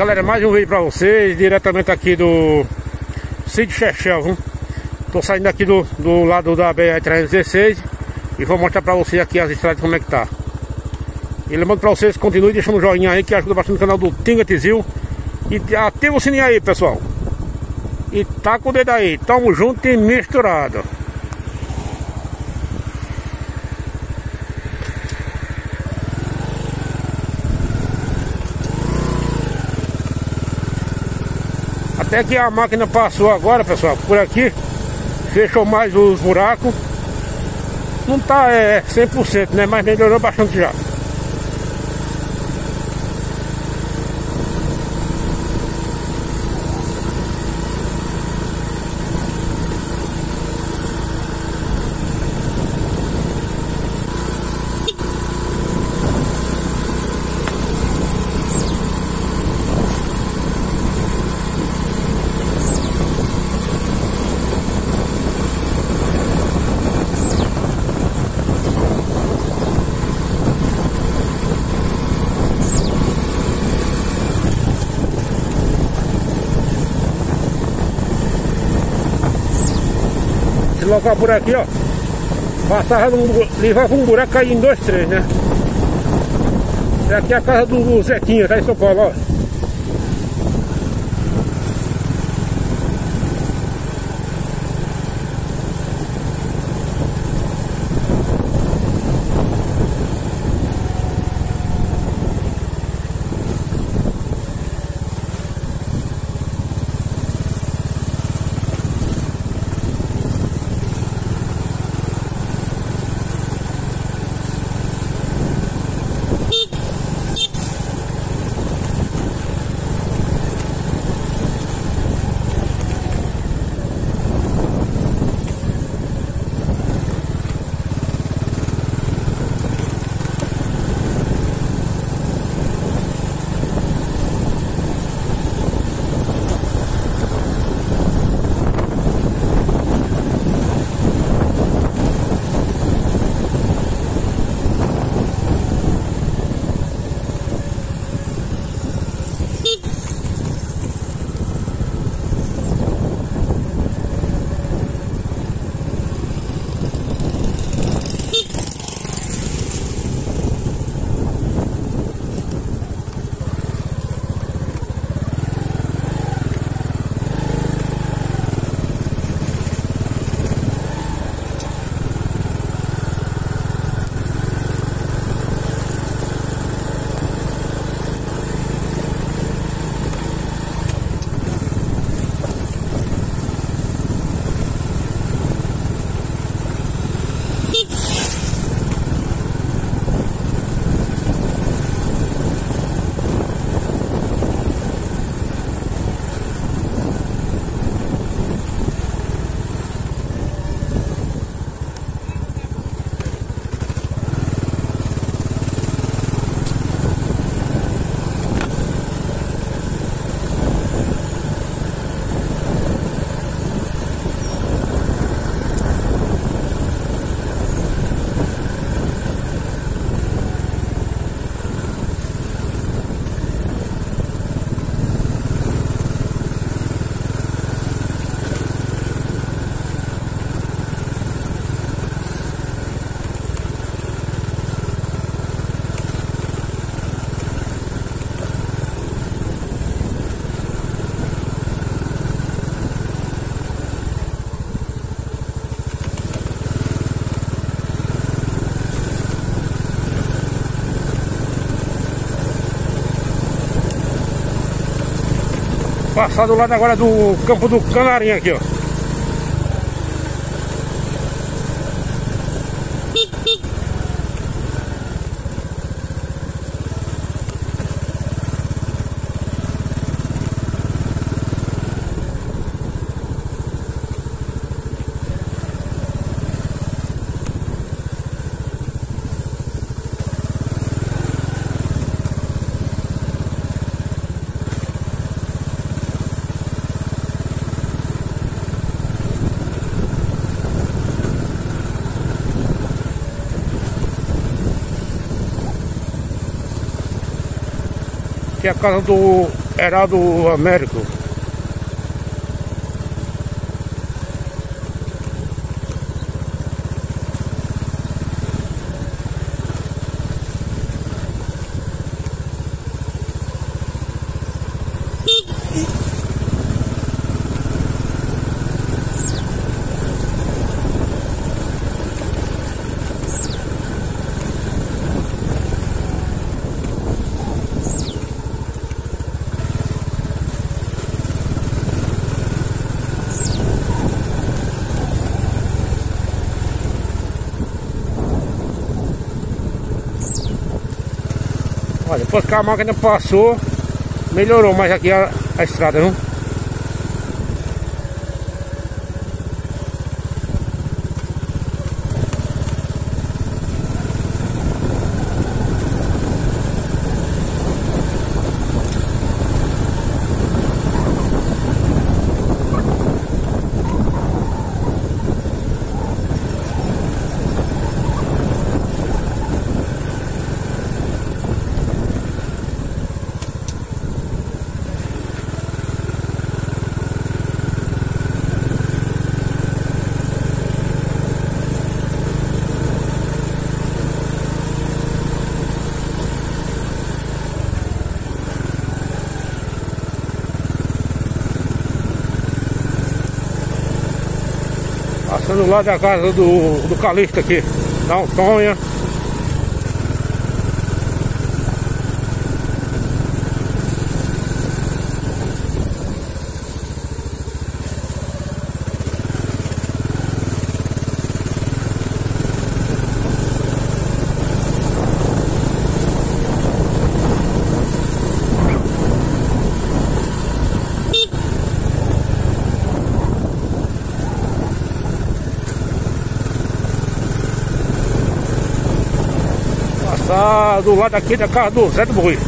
Galera, mais um vídeo pra vocês, diretamente aqui do Cid Chechel, viu? Tô saindo aqui do, do lado da BR-316 e vou mostrar pra vocês aqui as estradas como é que tá. E lembrando pra vocês, continue deixando um joinha aí que ajuda bastante o canal do Tinga Tizil. E ativa o sininho aí, pessoal. E tá com o dedo aí, tamo junto e misturado. Até que a máquina passou agora, pessoal, por aqui. Fechou mais os buracos. Não tá é, 100%, né? Mas melhorou bastante já. Local por aqui, ó. Passava num, levava um buraco caía em dois, três, né? É aqui a casa do Zequinha, tá em São Paulo, ó. Passar do lado agora do campo do Canarinho aqui, ó. Aqui é a casa do Heraldo Américo. Depois que a máquina passou, melhorou mais aqui a, a estrada, viu? Passando lá da casa do, do Calixto aqui, da Antônia. Passar do lado aqui da casa do Zé do Boi.